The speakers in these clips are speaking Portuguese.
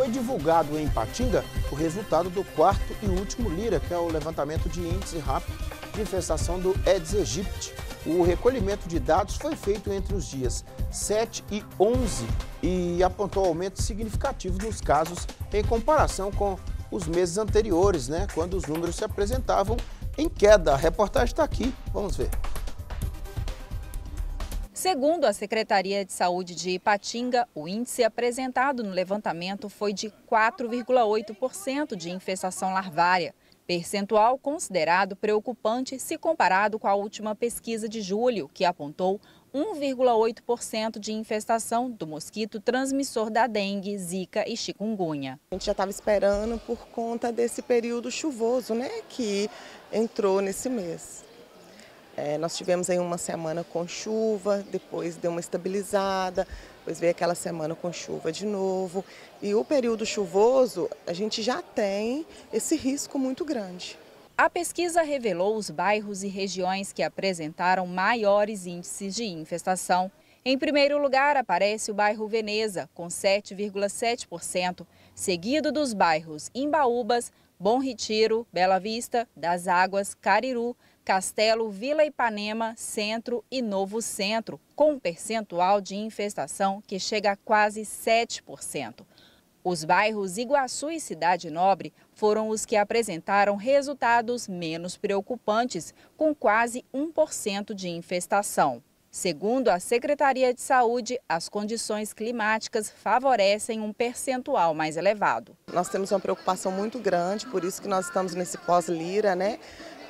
foi divulgado em Patinga o resultado do quarto e último LIRA, que é o levantamento de índice rápido de infestação do Aedes aegypti. O recolhimento de dados foi feito entre os dias 7 e 11 e apontou aumento significativo nos casos em comparação com os meses anteriores, né, quando os números se apresentavam em queda. A reportagem está aqui, vamos ver. Segundo a Secretaria de Saúde de Ipatinga, o índice apresentado no levantamento foi de 4,8% de infestação larvária, percentual considerado preocupante se comparado com a última pesquisa de julho, que apontou 1,8% de infestação do mosquito transmissor da dengue, zika e chikungunya. A gente já estava esperando por conta desse período chuvoso, né, que entrou nesse mês. É, nós tivemos aí uma semana com chuva, depois deu uma estabilizada, depois veio aquela semana com chuva de novo. E o período chuvoso, a gente já tem esse risco muito grande. A pesquisa revelou os bairros e regiões que apresentaram maiores índices de infestação. Em primeiro lugar aparece o bairro Veneza, com 7,7%, seguido dos bairros Imbaúbas, Bom Retiro, Bela Vista, Das Águas, Cariru, Castelo, Vila Ipanema, Centro e Novo Centro, com um percentual de infestação que chega a quase 7%. Os bairros Iguaçu e Cidade Nobre foram os que apresentaram resultados menos preocupantes, com quase 1% de infestação. Segundo a Secretaria de Saúde, as condições climáticas favorecem um percentual mais elevado. Nós temos uma preocupação muito grande, por isso que nós estamos nesse pós-lira, né?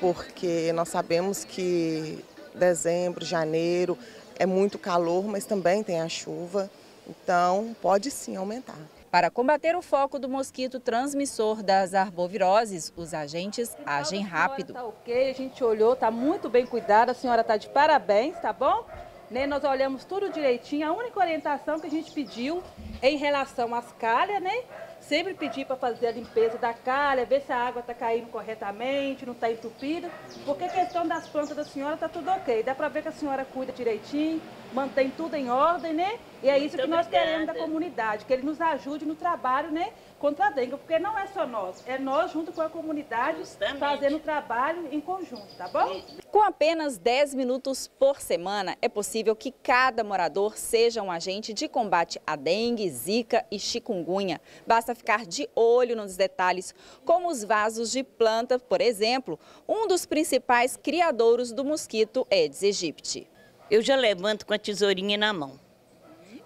porque nós sabemos que dezembro, janeiro é muito calor, mas também tem a chuva, então pode sim aumentar. Para combater o foco do mosquito transmissor das arboviroses, os agentes agem rápido. Tá ok, a gente olhou, tá muito bem cuidada, a senhora tá de parabéns, tá bom? Né, nós olhamos tudo direitinho, a única orientação que a gente pediu em relação às calhas, né? Sempre pedir para fazer a limpeza da calha, ver se a água está caindo corretamente, não está entupida, porque a questão das plantas da senhora está tudo ok. Dá para ver que a senhora cuida direitinho, mantém tudo em ordem, né? E é isso Muito que nós obrigada. queremos da comunidade, que ele nos ajude no trabalho, né? Contra a dengue, porque não é só nós, é nós junto com a comunidade Justamente. fazendo o trabalho em conjunto, tá bom? Com apenas 10 minutos por semana, é possível que cada morador seja um agente de combate à dengue, zika e chikungunya. Basta ficar de olho nos detalhes, como os vasos de planta, por exemplo, um dos principais criadouros do mosquito Aedes aegypti. Eu já levanto com a tesourinha na mão.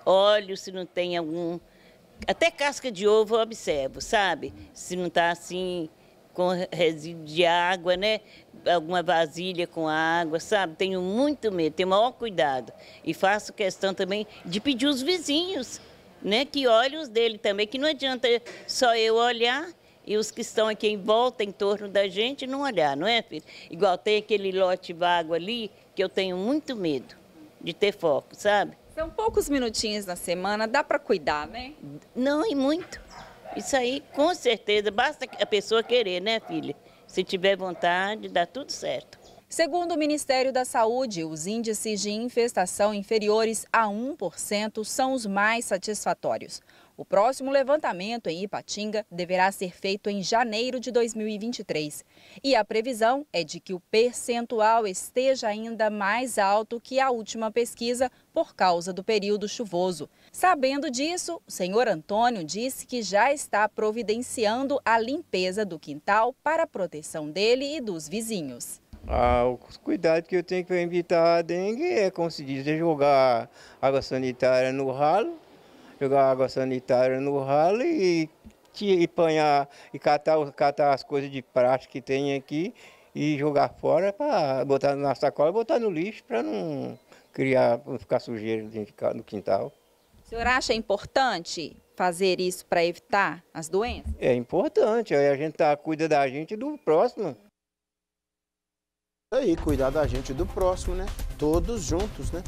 Olho se não tem algum... Até casca de ovo eu observo, sabe? Se não está assim com resíduo de água, né? Alguma vasilha com água, sabe? Tenho muito medo, tenho maior cuidado. E faço questão também de pedir os vizinhos, né? Que olhem os dele também, que não adianta só eu olhar e os que estão aqui em volta, em torno da gente, não olhar, não é, filho? Igual tem aquele lote vago ali, que eu tenho muito medo de ter foco, sabe? São poucos minutinhos na semana, dá para cuidar, né? Não, e muito. Isso aí, com certeza, basta a pessoa querer, né, filha? Se tiver vontade, dá tudo certo. Segundo o Ministério da Saúde, os índices de infestação inferiores a 1% são os mais satisfatórios. O próximo levantamento em Ipatinga deverá ser feito em janeiro de 2023. E a previsão é de que o percentual esteja ainda mais alto que a última pesquisa por causa do período chuvoso. Sabendo disso, o senhor Antônio disse que já está providenciando a limpeza do quintal para a proteção dele e dos vizinhos. Ah, o cuidado que eu tenho para evitar a dengue é, como se diz, é jogar água sanitária no ralo jogar água sanitária no ralo e, e apanhar e catar, catar as coisas de plástico que tem aqui e jogar fora para botar na sacola e botar no lixo para não criar, não ficar sujeira no quintal. O senhor acha importante fazer isso para evitar as doenças? É importante, aí a gente tá, cuida da gente e do próximo. Aí, cuidar da gente do próximo, né? Todos juntos, né?